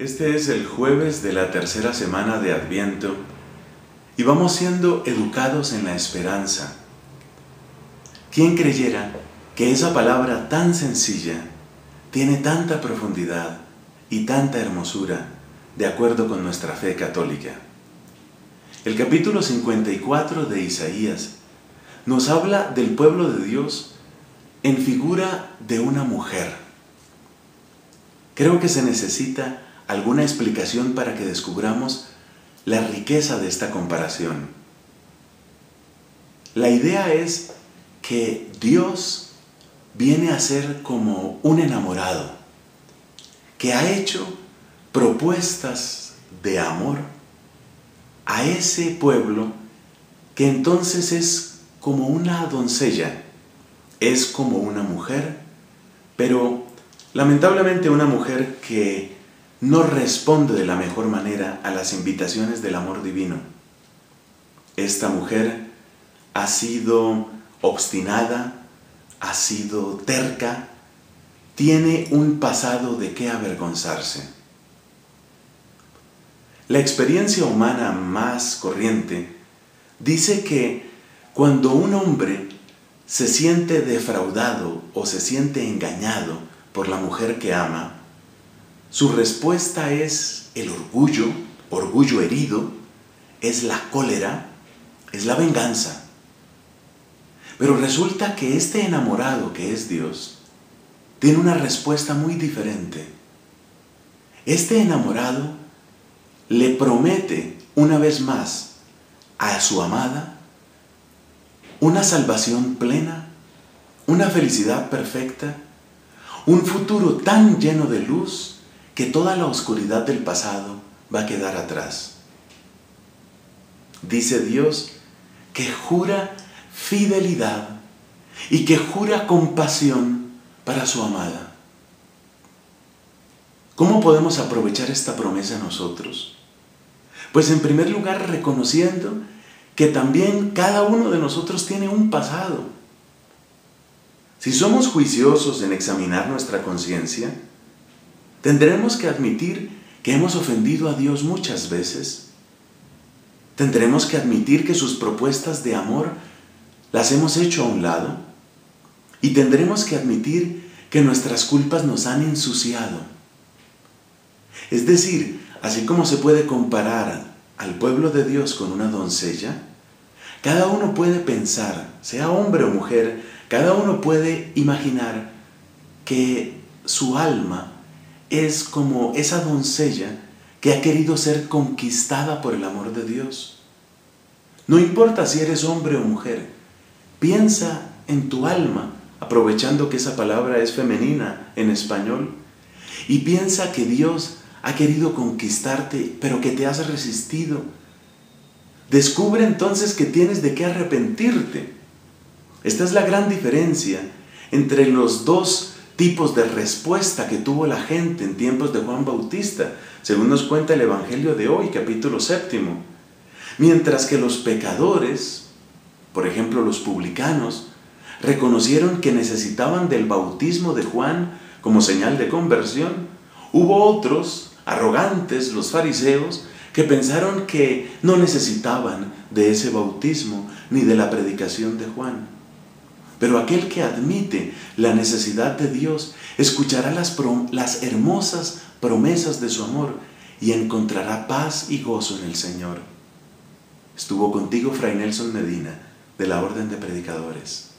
Este es el jueves de la tercera semana de Adviento y vamos siendo educados en la esperanza. ¿Quién creyera que esa palabra tan sencilla tiene tanta profundidad y tanta hermosura de acuerdo con nuestra fe católica? El capítulo 54 de Isaías nos habla del pueblo de Dios en figura de una mujer. Creo que se necesita alguna explicación para que descubramos la riqueza de esta comparación. La idea es que Dios viene a ser como un enamorado que ha hecho propuestas de amor a ese pueblo que entonces es como una doncella, es como una mujer, pero lamentablemente una mujer que no responde de la mejor manera a las invitaciones del amor divino. Esta mujer ha sido obstinada, ha sido terca, tiene un pasado de qué avergonzarse. La experiencia humana más corriente dice que cuando un hombre se siente defraudado o se siente engañado por la mujer que ama, su respuesta es el orgullo, orgullo herido, es la cólera, es la venganza. Pero resulta que este enamorado que es Dios tiene una respuesta muy diferente. Este enamorado le promete una vez más a su amada una salvación plena, una felicidad perfecta, un futuro tan lleno de luz que toda la oscuridad del pasado va a quedar atrás. Dice Dios que jura fidelidad y que jura compasión para su amada. ¿Cómo podemos aprovechar esta promesa nosotros? Pues en primer lugar reconociendo que también cada uno de nosotros tiene un pasado. Si somos juiciosos en examinar nuestra conciencia, Tendremos que admitir que hemos ofendido a Dios muchas veces. Tendremos que admitir que sus propuestas de amor las hemos hecho a un lado. Y tendremos que admitir que nuestras culpas nos han ensuciado. Es decir, así como se puede comparar al pueblo de Dios con una doncella, cada uno puede pensar, sea hombre o mujer, cada uno puede imaginar que su alma es como esa doncella que ha querido ser conquistada por el amor de Dios. No importa si eres hombre o mujer, piensa en tu alma, aprovechando que esa palabra es femenina en español, y piensa que Dios ha querido conquistarte, pero que te has resistido. Descubre entonces que tienes de qué arrepentirte. Esta es la gran diferencia entre los dos tipos de respuesta que tuvo la gente en tiempos de Juan Bautista, según nos cuenta el Evangelio de hoy, capítulo séptimo. Mientras que los pecadores, por ejemplo los publicanos, reconocieron que necesitaban del bautismo de Juan como señal de conversión, hubo otros, arrogantes, los fariseos, que pensaron que no necesitaban de ese bautismo ni de la predicación de Juan. Pero aquel que admite la necesidad de Dios escuchará las, las hermosas promesas de su amor y encontrará paz y gozo en el Señor. Estuvo contigo Fray Nelson Medina, de la Orden de Predicadores.